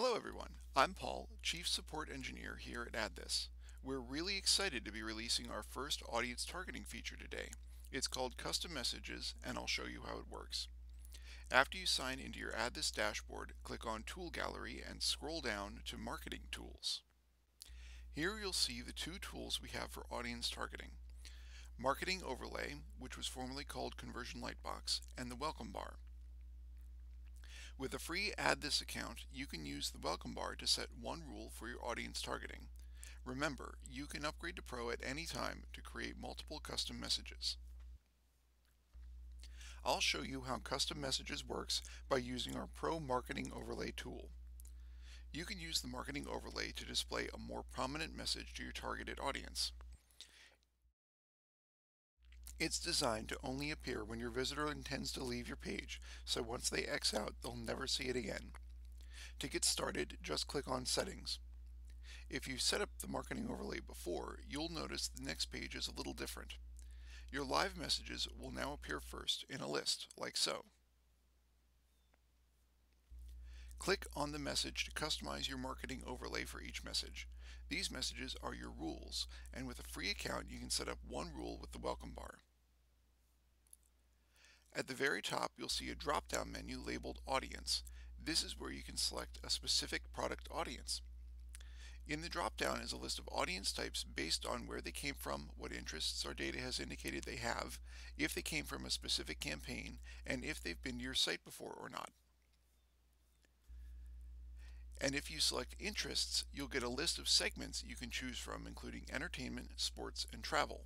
Hello everyone, I'm Paul, Chief Support Engineer here at AddThis. We're really excited to be releasing our first audience targeting feature today. It's called Custom Messages and I'll show you how it works. After you sign into your AddThis dashboard, click on Tool Gallery and scroll down to Marketing Tools. Here you'll see the two tools we have for audience targeting. Marketing Overlay, which was formerly called Conversion Lightbox, and the Welcome Bar. With a free AddThis account, you can use the welcome bar to set one rule for your audience targeting. Remember, you can upgrade to Pro at any time to create multiple custom messages. I'll show you how custom messages works by using our Pro Marketing Overlay tool. You can use the marketing overlay to display a more prominent message to your targeted audience. It's designed to only appear when your visitor intends to leave your page, so once they X out, they'll never see it again. To get started, just click on Settings. If you set up the marketing overlay before, you'll notice the next page is a little different. Your live messages will now appear first in a list, like so. Click on the message to customize your marketing overlay for each message. These messages are your rules, and with a free account you can set up one rule with the welcome bar. At the very top, you'll see a drop-down menu labeled Audience. This is where you can select a specific product audience. In the drop-down is a list of audience types based on where they came from, what interests our data has indicated they have, if they came from a specific campaign, and if they've been to your site before or not. And if you select interests, you'll get a list of segments you can choose from, including entertainment, sports, and travel.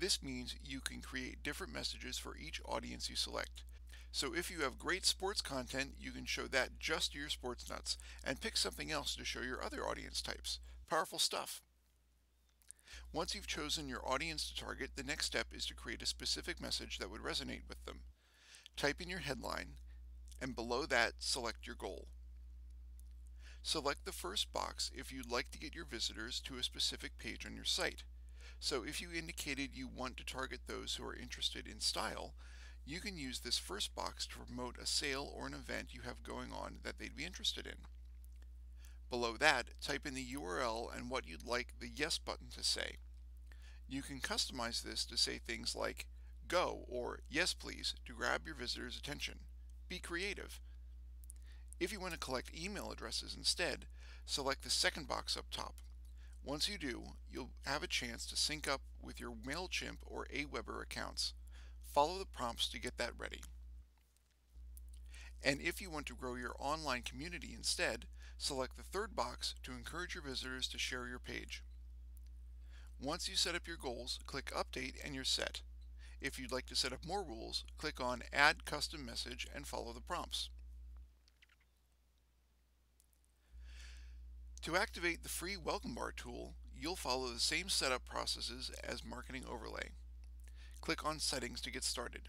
This means you can create different messages for each audience you select. So if you have great sports content, you can show that just to your sports nuts and pick something else to show your other audience types. Powerful stuff. Once you've chosen your audience to target, the next step is to create a specific message that would resonate with them. Type in your headline, and below that, select your goal. Select the first box if you'd like to get your visitors to a specific page on your site. So if you indicated you want to target those who are interested in style, you can use this first box to promote a sale or an event you have going on that they'd be interested in. Below that, type in the URL and what you'd like the Yes button to say. You can customize this to say things like Go or Yes please to grab your visitor's attention. Be creative. If you want to collect email addresses instead, select the second box up top. Once you do, you'll have a chance to sync up with your MailChimp or Aweber accounts. Follow the prompts to get that ready. And if you want to grow your online community instead, select the third box to encourage your visitors to share your page. Once you set up your goals, click Update and you're set. If you'd like to set up more rules, click on Add Custom Message and follow the prompts. To activate the free Welcome Bar tool, you'll follow the same setup processes as Marketing Overlay. Click on Settings to get started.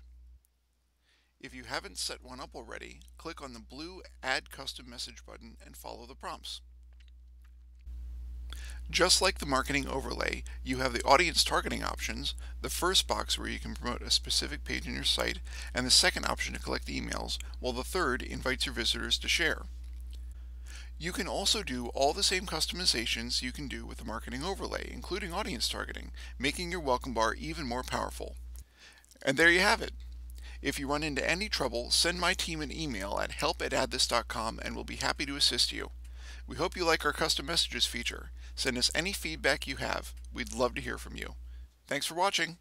If you haven't set one up already, click on the blue Add Custom Message button and follow the prompts. Just like the marketing overlay, you have the audience targeting options, the first box where you can promote a specific page in your site, and the second option to collect emails, while the third invites your visitors to share. You can also do all the same customizations you can do with the marketing overlay, including audience targeting, making your welcome bar even more powerful. And there you have it. If you run into any trouble, send my team an email at help at addthis.com and we'll be happy to assist you. We hope you like our custom messages feature. Send us any feedback you have. We'd love to hear from you. Thanks for watching.